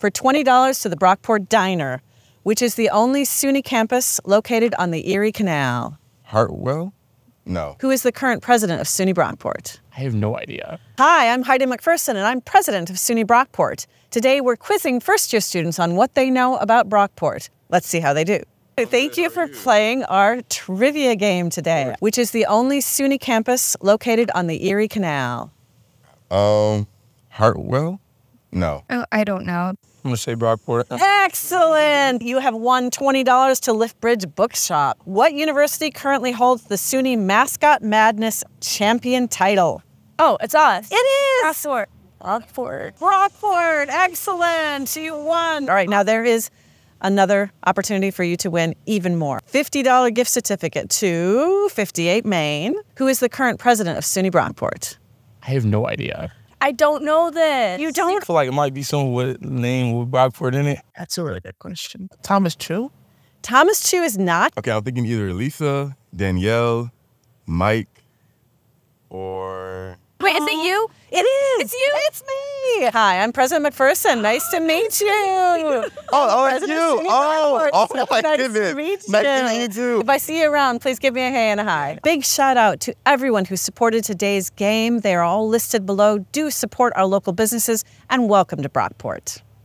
for $20 to the Brockport Diner, which is the only SUNY campus located on the Erie Canal. Hartwell? No. Who is the current president of SUNY Brockport? I have no idea. Hi, I'm Heidi McPherson, and I'm president of SUNY Brockport. Today, we're quizzing first year students on what they know about Brockport. Let's see how they do. Thank you for playing our trivia game today, which is the only SUNY campus located on the Erie Canal. Um, Hartwell? No. Oh, I don't know. I'm gonna say Brockport. Excellent! You have won $20 to Lift Bridge Bookshop. What university currently holds the SUNY Mascot Madness champion title? Oh, it's us. It is! Rockport. Rockport. Rockport! Excellent! You won! All right, now there is another opportunity for you to win even more. $50 gift certificate to 58 Main, who is the current president of SUNY Brockport. I have no idea. I don't know this. You don't? I feel like it might be someone with name with Brockport in it. That's a really good question. Thomas Chu? Thomas Chu is not. Okay, I'm thinking either Lisa, Danielle, Mike, or. Wait, is it you? It is. It's you? It's me. Hi, I'm President McPherson. Nice to meet you. Oh, oh, it's you. Oh, oh my nice goodness. To meet Nice you. to meet you. If I see you around, please give me a hey and a hi. Big shout out to everyone who supported today's game. They are all listed below. Do support our local businesses and welcome to Brockport.